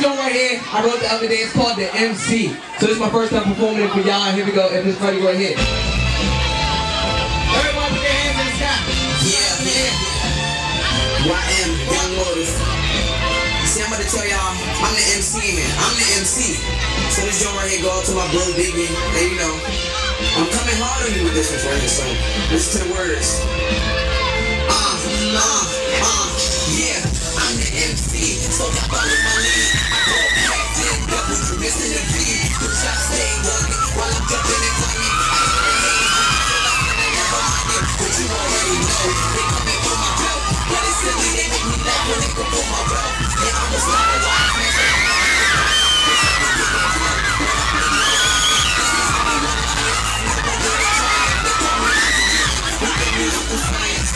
this joint right here, I wrote the other day. It's called the MC. So this is my first time performing it for y'all. Here we go. Your hands in the sky. Yeah. YM, Young Motive. See, I'm about to tell y'all, I'm the MC, man. I'm the MC. So this joint right here go out to my bro Biggie. And you know, I'm coming hard on you with this one right here, so listen to the words. Uh, uh, uh, yeah, I'm the MC. So follow my lead.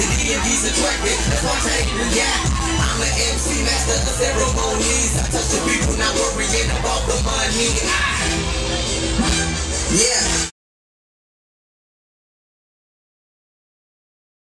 The DMV's attracted. That's why I ain't react. I'm an MC master of ceremonies. I touch the people, not worrying about the money. Ah. Yeah.